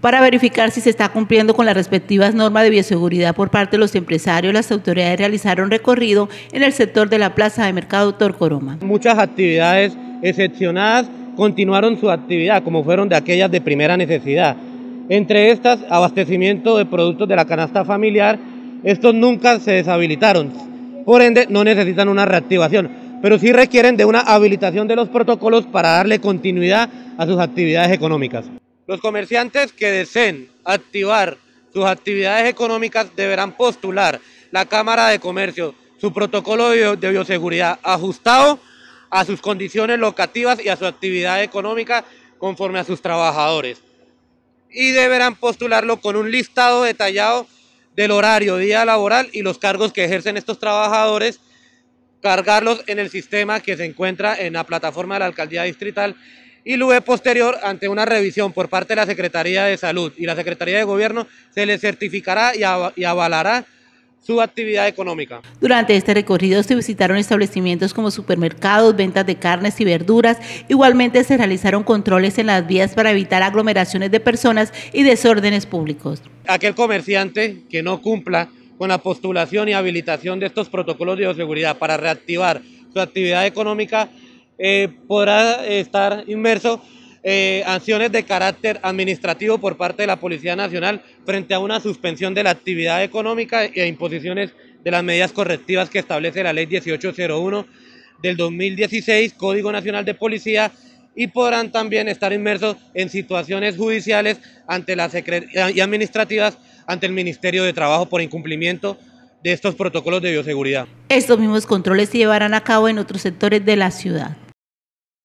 Para verificar si se está cumpliendo con las respectivas normas de bioseguridad por parte de los empresarios, las autoridades realizaron recorrido en el sector de la Plaza de Mercado Torcoroma. Muchas actividades excepcionadas continuaron su actividad, como fueron de aquellas de primera necesidad. Entre estas, abastecimiento de productos de la canasta familiar, estos nunca se deshabilitaron, por ende no necesitan una reactivación, pero sí requieren de una habilitación de los protocolos para darle continuidad a sus actividades económicas. Los comerciantes que deseen activar sus actividades económicas deberán postular la Cámara de Comercio su protocolo de bioseguridad ajustado a sus condiciones locativas y a su actividad económica conforme a sus trabajadores. Y deberán postularlo con un listado detallado del horario, día laboral y los cargos que ejercen estos trabajadores, cargarlos en el sistema que se encuentra en la plataforma de la Alcaldía Distrital y luego posterior, ante una revisión por parte de la Secretaría de Salud y la Secretaría de Gobierno, se le certificará y, avalará su actividad económica. Durante este recorrido se visitaron establecimientos como supermercados, ventas de carnes y verduras. Igualmente se realizaron controles en las vías para evitar aglomeraciones de personas y desórdenes públicos. Aquel comerciante que no cumpla con la postulación y habilitación de estos protocolos de bioseguridad para reactivar su actividad económica eh, podrá estar inmerso eh, acciones de carácter administrativo por parte de la Policía Nacional frente a una suspensión de la actividad económica e imposiciones de las medidas correctivas que establece la Ley 1801 del 2016, Código Nacional de Policía, y podrán también estar inmersos en situaciones judiciales ante la y administrativas ante el Ministerio de Trabajo por incumplimiento de estos protocolos de bioseguridad. Estos mismos controles se llevarán a cabo en otros sectores de la ciudad.